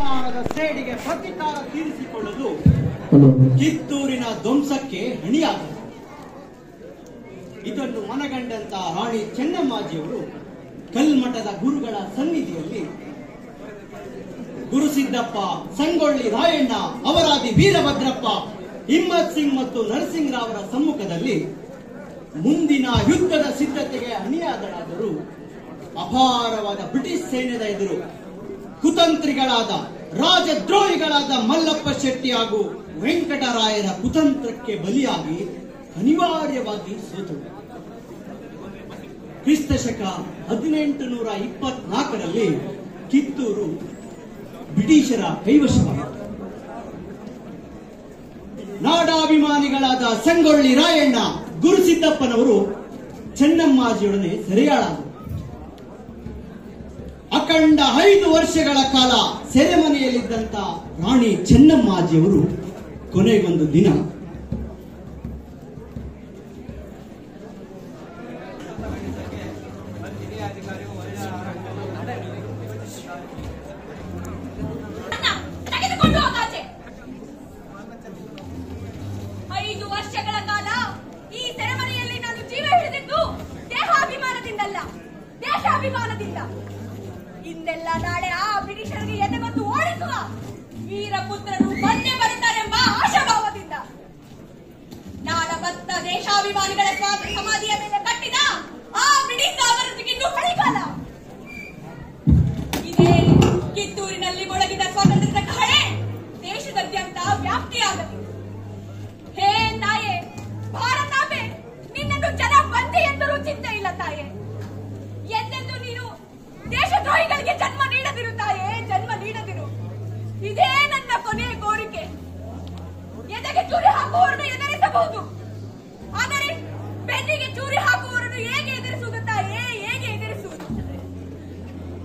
ಅವಮಾನದ ಸೇಡಿಗೆ ಪ್ರತಿಕಾರ ತೀರಿಸಿಕೊಳ್ಳಲು ಕಿತ್ತೂರಿನ ಧ್ವಂಸಕ್ಕೆ ಹಣಿಯಾದರು. ಇದನ್ನು ಮನಗಂಡಂತ ರಾಣಿ ಚೆನ್ನಮ್ಮಾಜಿಯವರು ಕಲ್ಮಠದ ಗುರುಗಳ ಸನ್ನಿಧಿಯಲ್ಲಿ ಗುರುಸಿದ್ದಪ್ಪ ಸಂಗೊಳ್ಳಿ ರಾಯಣ್ಣ ಅವರಾದಿ ವೀರಭದ್ರಪ್ಪ ಹಿಮ್ಮತ್ ಸಿಂಗ್ ಮತ್ತು ನರಸಿಂಗ್ ರಾವ್ರ ಸಮ್ಮುಖದಲ್ಲಿ ಮುಂದಿನ ಯುದ್ಧದ ಸಿದ್ಧತೆಗೆ ಅಣಿಯಾದರಾದರೂ ಅಪಾರವಾದ ಬ್ರಿಟಿಷ್ ಸೈನ್ಯದ ಎದುರು. ಕುತಂತ್ರಿಗಳಾದ ರಾಜದ್ರೋಹಿಗಳಾದ ಮಲ್ಲಪ್ಪ ಶೆಟ್ಟಿ ಹಾಗೂ ವೆಂಕಟರಾಯರ ಕುತಂತ್ರಕ್ಕೆ ಬಲಿಯಾಗಿ ಅನಿವಾರ್ಯವಾಗಿ ಕ್ರಿಸ್ತ ಶಕ ಹದಿನೆಂಟು ನೂರ ಇಪ್ಪತ್ನಾಲ್ಕರಲ್ಲಿ ಕಿತ್ತೂರು ಬ್ರಿಟಿಷರ ಕೈವಶವಾಯಿತು. ನಾಡಾಭಿಮಾನಿಗಳಾದ ಸಂಗೊಳ್ಳಿ ರಾಯಣ್ಣ ಗುರುಸಿದ್ದಪ್ಪನವರು ಚೆನ್ನಮ್ಮಾಜಿಯೊಡನೆ ಸೆರೆಯಾಳಾದರು. ಅಖಂಡ ಐದು ವರ್ಷಗಳ ಕಾಲ ಸೆರೆಮನೆಯಲ್ಲಿದ್ದಂತ ರಾಣಿ ಚೆನ್ನಮ್ಮಾಜಿಯವರು ಕೊನೆಗೊಂದು ದಿನ ಐದು ವರ್ಷಗಳ ಕಾಲ ಈ ಸೆರೆಮನೆಯಲ್ಲಿ ನಾನು ಜೀವ ಹಿಡಿದಿದ್ದು ದೇಹಾಭಿಮಾನದಿಂದಲ್ಲ, ದೇಶಾಭಿಮಾನದಿಂದ. ಇಂದೆಲ್ಲ ನಾಳೆ ಆ ಬ್ರಿಟಿಷರಿಗೆ ಎದೆಗೊತ್ತು ಓಡಿಸುವ ವೀರಪುತ್ರರು ಬಂದೇ ಬರುತ್ತಾರೆಂಬ ಆಶಾಭಾವದಿಂದ. ನಾಡಬದ್ಧ ದೇಶಾಭಿಮಾನಿಗಳ ಸ್ವಾತಂತ್ರ್ಯ ಸಮಾಧಿಯ ಮೇಲೆ ಕಟ್ಟಿದ ಆ ಬ್ರಿಟಿಷ್ ಸಾಮ್ರಾಜ್ಯಕ್ಕೆ ಇನ್ನೂ ಕಳಿಕಾಲ ಇದೇ ಕಿತ್ತೂರಿನಲ್ಲಿ ಮೊಳಗಿದ ಸ್ವಾತಂತ್ರ್ಯದ ಕಹಳೆ ದೇಶದಾದ್ಯಂತ ವ್ಯಾಪ್ತಿಯಾಗಲಿ. ಹಾಕುವವರನ್ನು ಎದುರಿಸಬಹುದು. ಆದರೆ ಬೆನ್ನಿಗೆ ಚೂರಿ ಹಾಕುವವರನ್ನು ಹೇಗೆ ಎದುರಿಸುವುದು ತಾಯೇ ಹೇಗೆ ಎದುರಿಸುವುದು?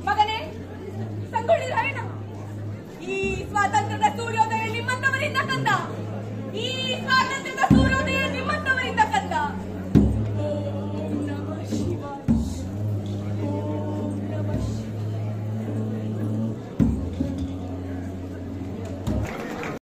ಮಗನೇ, ಸಂಗೊಳ್ಳಿ ರಾಯಣ್ಣ. ಈ ಸ್ವಾತಂತ್ರ್ಯದ ಸೂರ್ಯೋದಯ ನಿಮ್ಮಂತವರಿಂದ ತಂದ ಈ ಸ್ವಾತಂತ್ರ್ಯದ